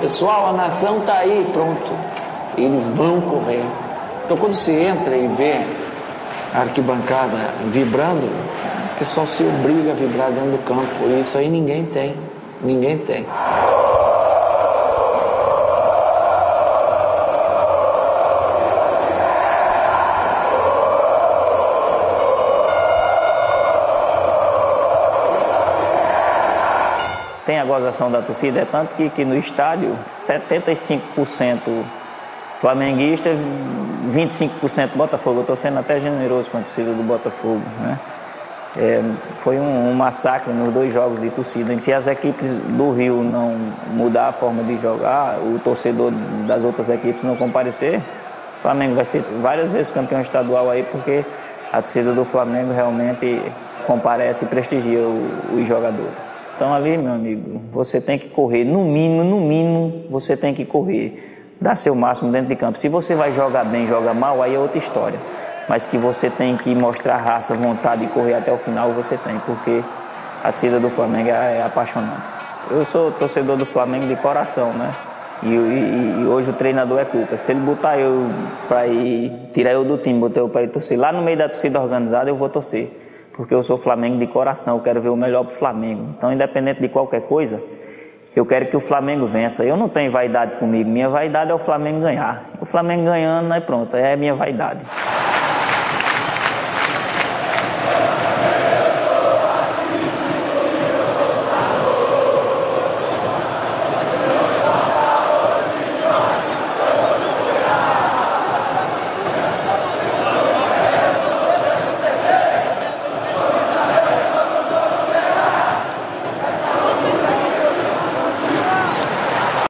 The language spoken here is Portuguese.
Pessoal, a nação está aí, pronto. Eles vão correr. Então, quando se entra e vê a arquibancada vibrando, o pessoal se obriga a vibrar dentro do campo. E isso aí ninguém tem. Ninguém tem. Tem a gozação da torcida, é tanto que, que no estádio 75% flamenguista, 25% Botafogo. Eu estou sendo até generoso com a torcida do Botafogo. Né? É, foi um, um, massacre nos dois jogos de torcida. Se as equipes do Rio não mudar a forma de jogar, o torcedor das outras equipes não comparecer, o Flamengo vai ser várias vezes campeão estadual aí, porque a torcida do Flamengo realmente comparece e prestigia os jogadores. Então ali, meu amigo, você tem que correr, no mínimo, no mínimo, você tem que correr, dar seu máximo dentro de campo. Se você vai jogar bem, joga mal, aí é outra história. Mas que você tem que mostrar raça, vontade de correr até o final, você tem, porque a torcida do Flamengo é, é apaixonante. Eu sou torcedor do Flamengo de coração, né? E, e, e, hoje o treinador é Cuca. Se ele botar eu para ir, tirar eu do time, botar eu para ir torcer lá no meio da torcida organizada, eu vou torcer porque eu sou Flamengo de coração, eu quero ver o melhor para o Flamengo. Então, independente de qualquer coisa, eu quero que o Flamengo vença. Eu não tenho vaidade comigo, minha vaidade é o Flamengo ganhar. O Flamengo ganhando, aí pronto, é a minha vaidade.